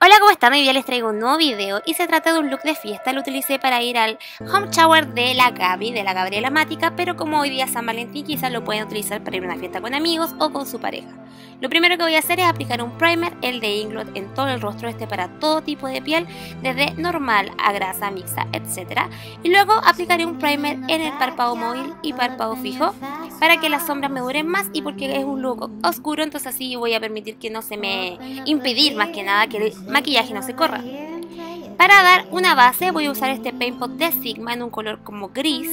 Hola, ¿cómo están? Hoy día les traigo un nuevo video y se trata de un look de fiesta. Lo utilicé para ir al home shower de la Gaby, de la Gabriela Mática, pero como hoy día es San Valentín, quizás lo pueden utilizar para ir a una fiesta con amigos o con su pareja. Lo primero que voy a hacer es aplicar un primer, el de Inglot, en todo el rostro, este para todo tipo de piel, desde normal a grasa, mixta, etc. Y luego aplicaré un primer en el párpado móvil y párpado fijo para que las sombras me duren más y porque es un look oscuro, entonces así voy a permitir que no se me impedir más que nada que el maquillaje no se corra. Para dar una base voy a usar este Paint Pot de Sigma en un color como gris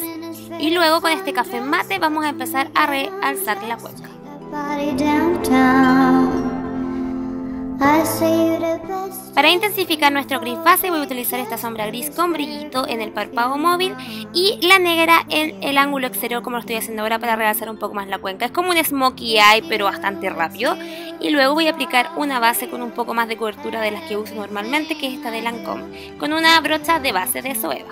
y luego con este café mate vamos a empezar a realzar la cuenca. Para intensificar nuestro gris base voy a utilizar esta sombra gris con brillito en el párpado móvil y la negra en el ángulo exterior como lo estoy haciendo ahora para realzar un poco más la cuenca. Es como un smokey eye pero bastante rápido. Y luego voy a aplicar una base con un poco más de cobertura de las que uso normalmente que es esta de Lancome con una brocha de base de Soeva.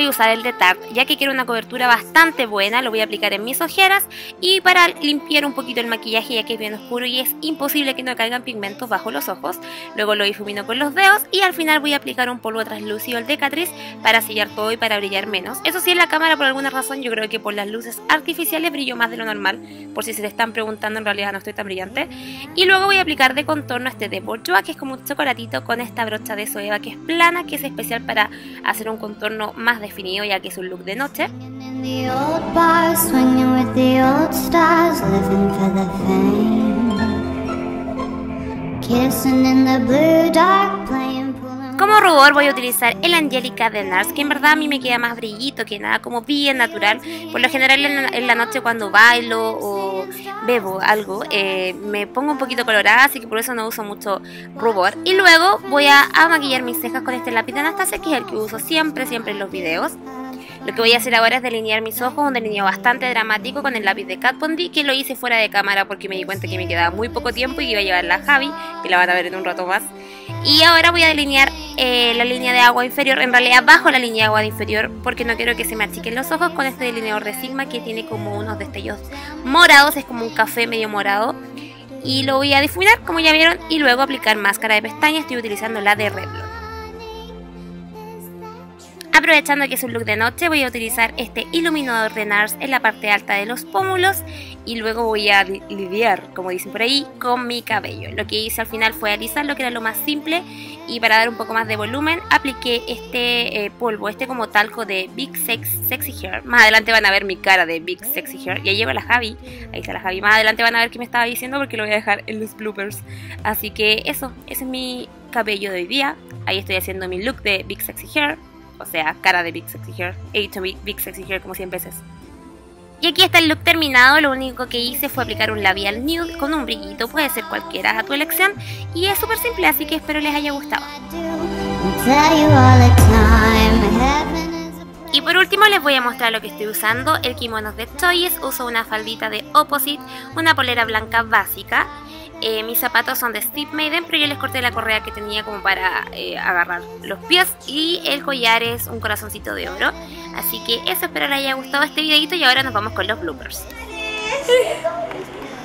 Voy a usar el de Tarte, ya que quiero una cobertura bastante buena, lo voy a aplicar en mis ojeras y para limpiar un poquito el maquillaje ya que es bien oscuro y es imposible que no caigan pigmentos bajo los ojos. Luego lo difumino con los dedos y al final voy a aplicar un polvo translúcido, el de Catrice, para sellar todo y para brillar menos. Eso sí, en la cámara por alguna razón yo creo que por las luces artificiales brillo más de lo normal, por si se te están preguntando en realidad no estoy tan brillante. Y luego voy a aplicar de contorno este de Bourjois, que es como un chocolatito con esta brocha de Soeva que es plana, que es especial para hacer un contorno más definido ya que es un look de noche. Como rubor voy a utilizar el Angelica de NARS, que en verdad a mí me queda más brillito que nada, como bien natural. Por lo general en la, noche cuando bailo o bebo algo, eh, me pongo un poquito colorada, así que por eso no uso mucho rubor. Y luego voy a, a maquillar mis cejas con este lápiz de Anastasia, que es el que uso siempre, siempre en los videos. Lo que voy a hacer ahora es delinear mis ojos, un delineado bastante dramático con el lápiz de Kat Von que lo hice fuera de cámara porque me di cuenta que me quedaba muy poco tiempo y iba a llevar la Javi, que la van a ver en un rato más. Y ahora voy a delinear eh, la línea de agua inferior, en realidad bajo la línea de agua inferior, porque no quiero que se me achiquen los ojos con este delineador de Sigma que tiene como unos destellos morados, es como un café medio morado. Y lo voy a difuminar, como ya vieron, y luego aplicar máscara de pestañas, estoy utilizando la de Revlon. Aprovechando que es un look de noche, voy a utilizar este iluminador de NARS en la parte alta de los pómulos y luego voy a lidiar, como dicen por ahí, con mi cabello. Lo que hice al final fue alisar lo que era lo más simple y para dar un poco más de volumen apliqué este eh, polvo, este como talco de Big Sex, Sexy Hair. Más adelante van a ver mi cara de Big Sexy Hair. Ya lleva la Javi, ahí está la Javi. Más adelante van a ver qué me estaba diciendo porque lo voy a dejar en los bloopers. Así que eso, ese es mi cabello de hoy día. Ahí estoy haciendo mi look de Big Sexy Hair o sea, cara de Big Sexy Hair, he dicho Big, Sexy Hair como 100 veces. Y aquí está el look terminado, lo único que hice fue aplicar un labial nude con un brillito, puede ser cualquiera a tu elección, y es súper simple, así que espero les haya gustado. Y por último les voy a mostrar lo que estoy usando, el kimono de Choice, uso una faldita de Opposite, una polera blanca básica, eh, mis zapatos son de Steve Maiden, pero yo les corté la correa que tenía como para eh, agarrar los pies. Y el collar es un corazoncito de oro. Así que eso, espero les haya gustado este videito y ahora nos vamos con los bloopers.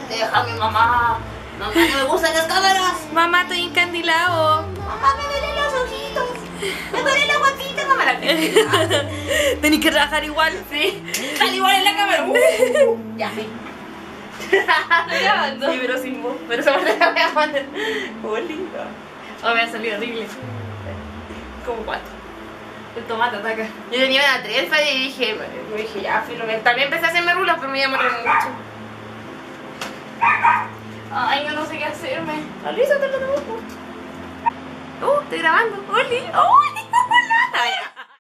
Déjame, mamá. Mamá, no me gustan las cámaras. Mamá, estoy encandilado. Mamá, me duelen los ojitos. Me duele la guatita, mamá. La Tenés que trabajar igual. Sí. Sal igual en la cámara. Uh, ya, sí. Grabando. Sí, pero sin voz. Pero esa parte la voy a poner. Oh, lindo. Oh, me ha salido horrible. ¿Cómo cuánto? El tomate ataca. Yo tenía una trenza y dije, me dije, ya, filo. También empecé a hacerme rulos, pero me demoré mucho. Ay, yo no sé qué hacerme. Alízate, te lo Uh, estoy grabando. ¡Oli! ¡Oli!